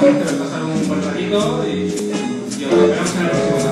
dejamos que nos pasar un buen ratito y, y os esperamos en el próximo